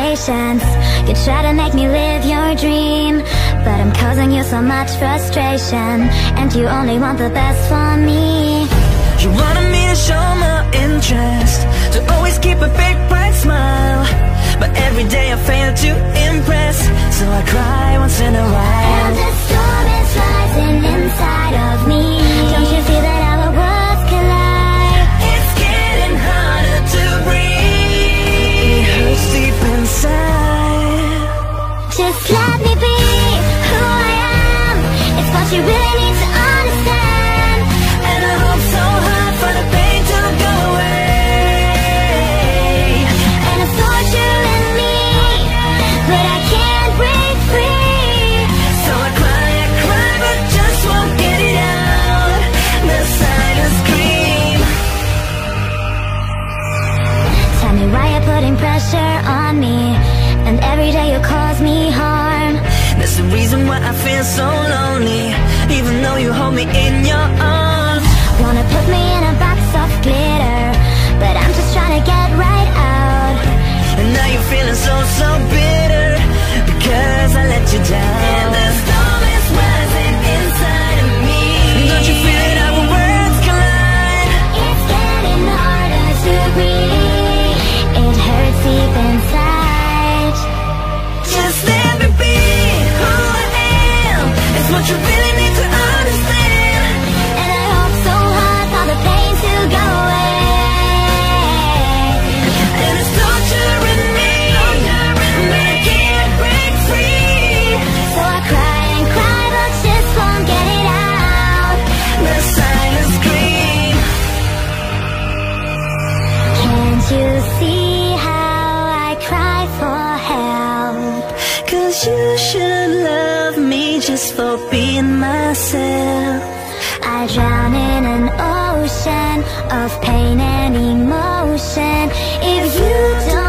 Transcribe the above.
expectations. You try to make me live your dream But I'm causing you so much frustration And you only want the best for me. You wanted me to show my interest To always keep a big bright smile. I fail to impress. So I cry once in a while. And the storm is rising inside of me. Don't you feel that our worlds collide? It's getting harder to breathe. It hurts deep inside. Just let me be who I am. It's what you really pressure on me And every day you cause me harm. That's the reason why I feel so lonely Even though you hold me in just for being myself. I drown in an ocean of pain and emotion. If you don't